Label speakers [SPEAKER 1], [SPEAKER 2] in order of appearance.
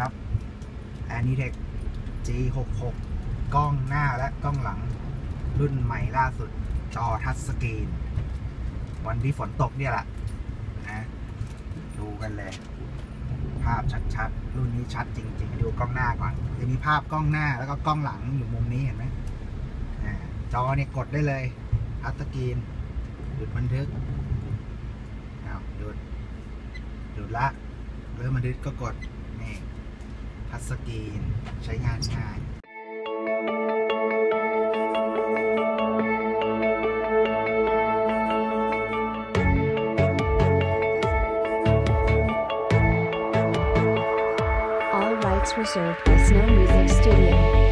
[SPEAKER 1] ครับ a n i t e c G66 กล้องหน้าและกล้องหลังรุ่นใหม่ล่าสุดจอทัชสกรีน วันที่ฝนตกเนี่ยแหละนะดูกันเลย ภาพชัดๆ รุ่นนี้ชัดจริงๆ ดูกล้องหน้าก่อน จะมีภาพกล้องหน้าแล้วก็กล้องหลังอยู่มุมนี้เห็นไหมจอเนี่ยกดได้เลยทัชสกรีนหยุดบันทึกอ้าหยุดหยุดละเริ่มบันทึกก็กด ทัชสกรีนใช้งานง่าย
[SPEAKER 2] All rights reserved by Snow Music Studio.